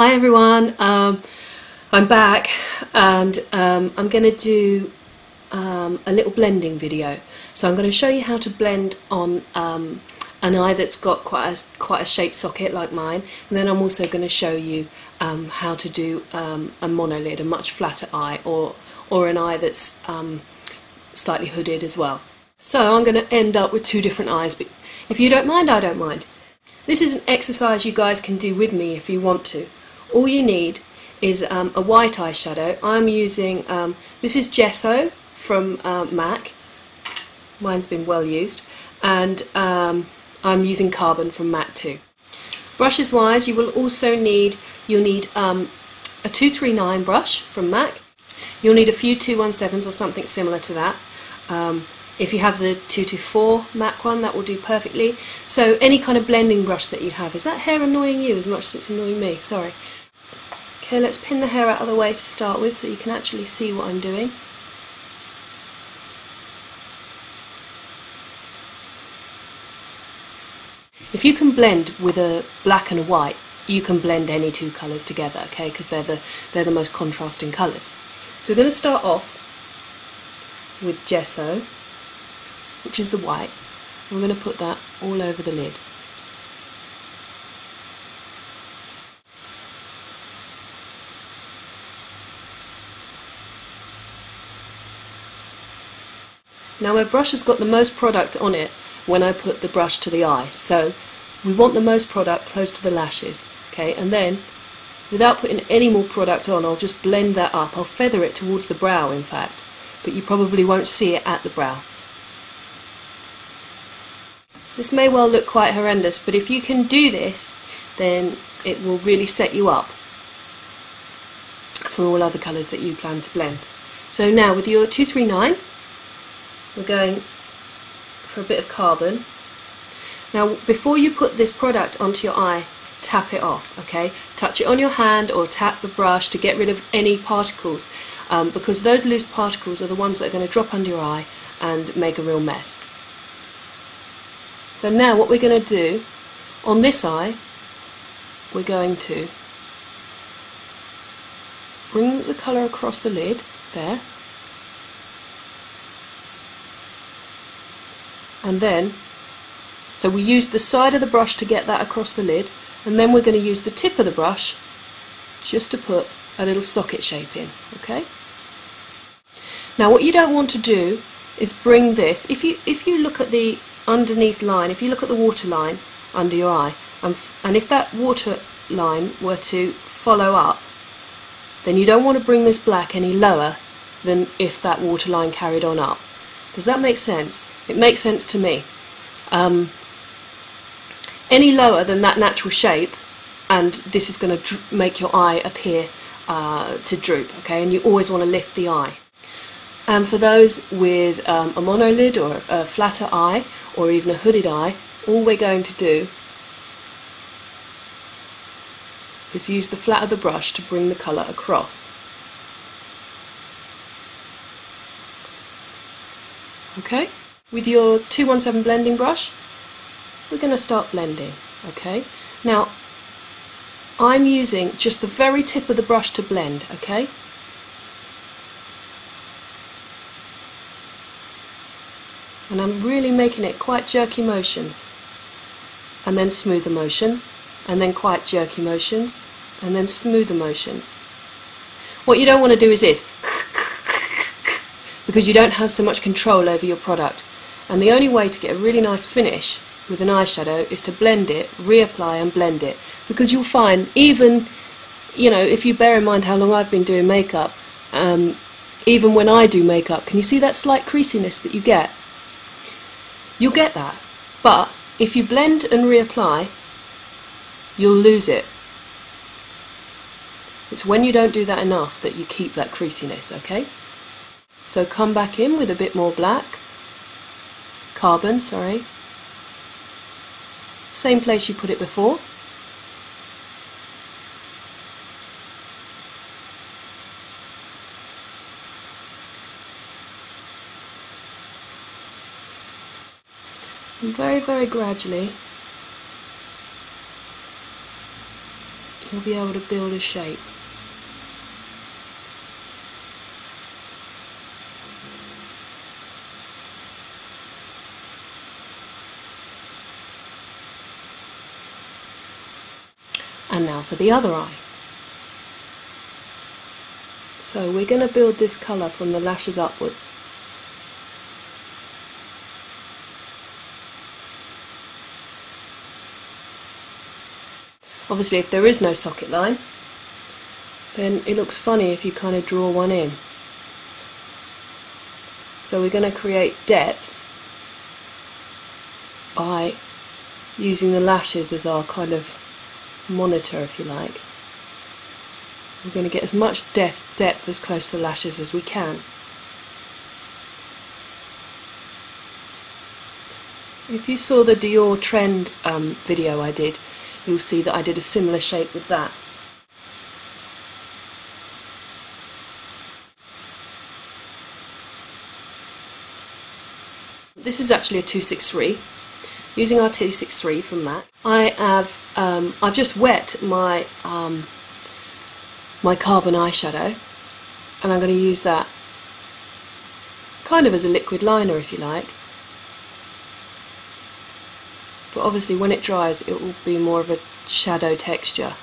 Hi everyone, um, I'm back and um, I'm going to do um, a little blending video. So I'm going to show you how to blend on um, an eye that's got quite a, quite a shaped socket like mine and then I'm also going to show you um, how to do um, a monolid, a much flatter eye or, or an eye that's slightly hooded as well. So I'm going to end up with two different eyes but if you don't mind I don't mind. This is an exercise you guys can do with me if you want to all you need is um, a white eyeshadow. I'm using, um, this is Gesso from uh, MAC, mine's been well used, and um, I'm using Carbon from MAC too. Brushes wise, you will also need, you'll need um, a 239 brush from MAC, you'll need a few 217s or something similar to that. Um, if you have the 224 MAC one, that will do perfectly. So any kind of blending brush that you have. Is that hair annoying you as much as it's annoying me? Sorry. Okay, let's pin the hair out of the way to start with so you can actually see what I'm doing. If you can blend with a black and a white, you can blend any two colours together, okay, because they're the, they're the most contrasting colours. So we're going to start off with gesso, which is the white. We're going to put that all over the lid. Now my brush has got the most product on it when I put the brush to the eye, so we want the most product close to the lashes, okay, and then without putting any more product on, I'll just blend that up. I'll feather it towards the brow, in fact, but you probably won't see it at the brow. This may well look quite horrendous, but if you can do this, then it will really set you up for all other colours that you plan to blend. So now with your 239, we're going for a bit of carbon. Now before you put this product onto your eye, tap it off, okay? Touch it on your hand or tap the brush to get rid of any particles um, because those loose particles are the ones that are going to drop under your eye and make a real mess. So now what we're going to do on this eye, we're going to bring the colour across the lid, there, and then so we use the side of the brush to get that across the lid and then we're going to use the tip of the brush just to put a little socket shape in okay? Now what you don't want to do is bring this if you if you look at the underneath line if you look at the water line under your eye and, and if that water line were to follow up then you don't want to bring this black any lower than if that water line carried on up does that make sense? It makes sense to me. Um, any lower than that natural shape, and this is going to make your eye appear uh, to droop, okay? And you always want to lift the eye. And for those with um, a monolid or a flatter eye, or even a hooded eye, all we're going to do is use the flat of the brush to bring the colour across. Okay? With your 217 blending brush, we're going to start blending, okay? Now, I'm using just the very tip of the brush to blend, okay? And I'm really making it quite jerky motions. And then smoother motions, and then quite jerky motions, and then smoother motions. What you don't want to do is this because you don't have so much control over your product. And the only way to get a really nice finish with an eyeshadow is to blend it, reapply and blend it. Because you'll find, even, you know, if you bear in mind how long I've been doing makeup, um, even when I do makeup, can you see that slight creasiness that you get? You'll get that. But if you blend and reapply, you'll lose it. It's when you don't do that enough that you keep that creasiness, okay? So come back in with a bit more black, carbon, sorry. Same place you put it before. And very, very gradually you'll be able to build a shape. And now for the other eye. So we're going to build this colour from the lashes upwards. Obviously if there is no socket line then it looks funny if you kind of draw one in. So we're going to create depth by using the lashes as our kind of monitor if you like. We're going to get as much depth, depth as close to the lashes as we can. If you saw the Dior trend um, video I did, you'll see that I did a similar shape with that. This is actually a 263. Using our 263 from MAC, I have um, I've just wet my um, my carbon eyeshadow, and I'm going to use that kind of as a liquid liner, if you like. But obviously, when it dries, it will be more of a shadow texture.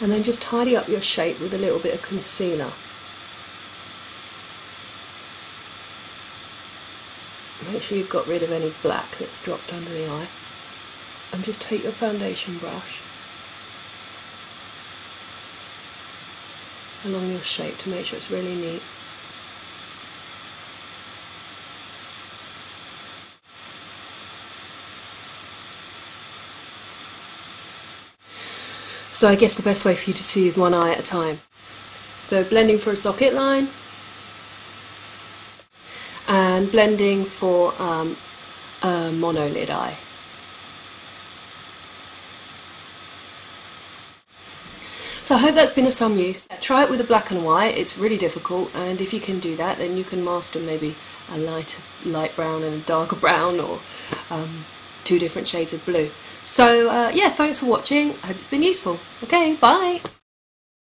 And then just tidy up your shape with a little bit of concealer. Make sure you've got rid of any black that's dropped under the eye and just take your foundation brush along your shape to make sure it's really neat. So I guess the best way for you to see is one eye at a time. So blending for a socket line and blending for um, a monolid eye. So I hope that's been of some use. Try it with a black and white, it's really difficult and if you can do that then you can master maybe a light, light brown and a darker brown or um, two different shades of blue. So uh, yeah, thanks for watching. I hope it's been useful. Okay, bye.